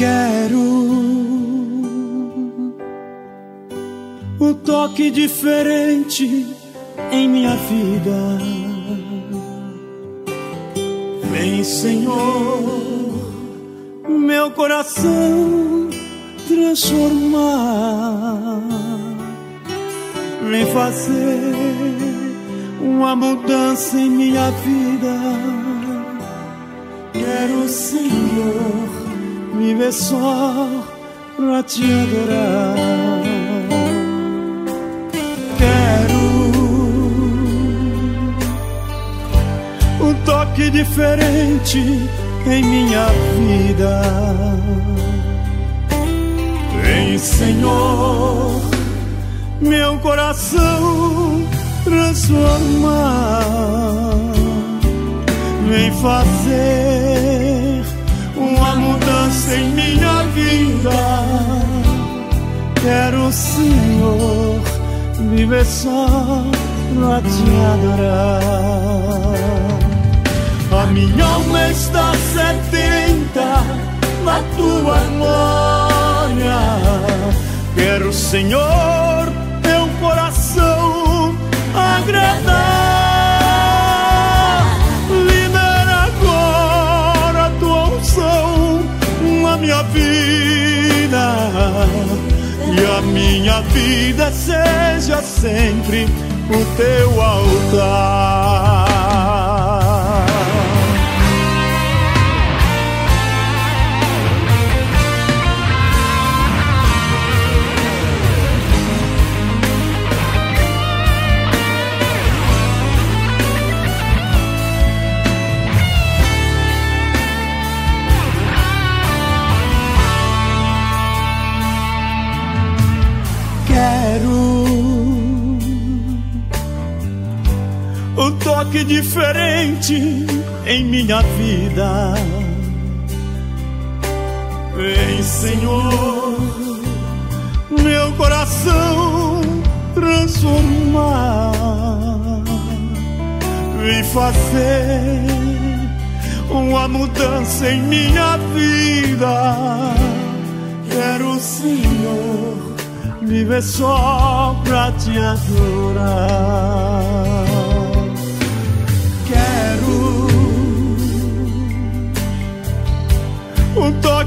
quero o toque diferente em minha vida. Vem, Senhor, meu coração transformar, me fazer uma mudança em minha vida. Quero, Senhor viver só pra te adorar. Quero um toque diferente em minha vida. Vem, Senhor, meu coração transformar. Vem fazer mudança em minha vida. Quero, Senhor, viver só pra te adorar. A minha alma está sedenta na tua glória. Quero, Senhor, minha vida. E a minha vida seja sempre o teu altar. Um toque diferente em minha vida. Vem, Senhor, meu coração transformar. Vem fazer uma mudança em minha vida. Quero, Senhor, viver só pra te adorar.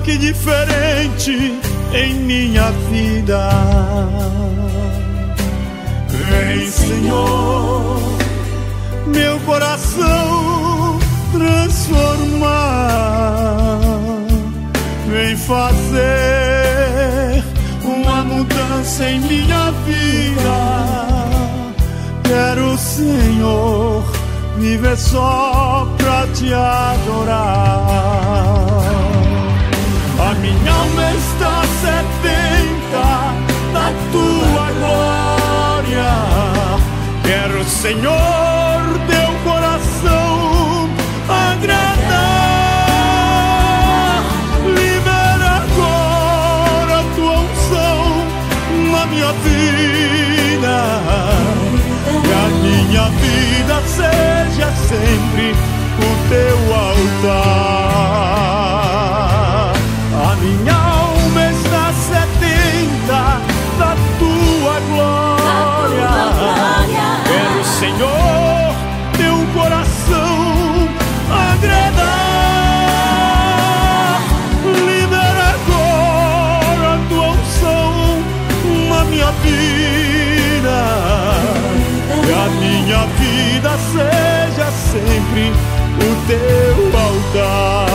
Toque diferente em minha vida. Vem, Senhor, meu coração transformar. Vem fazer uma mudança em minha vida. Quero, Senhor, viver só pra te adorar. Quero, Senhor, teu coração agradar. Libera agora a tua unção na minha vida. Que a minha vida seja sempre sempre o teu altar.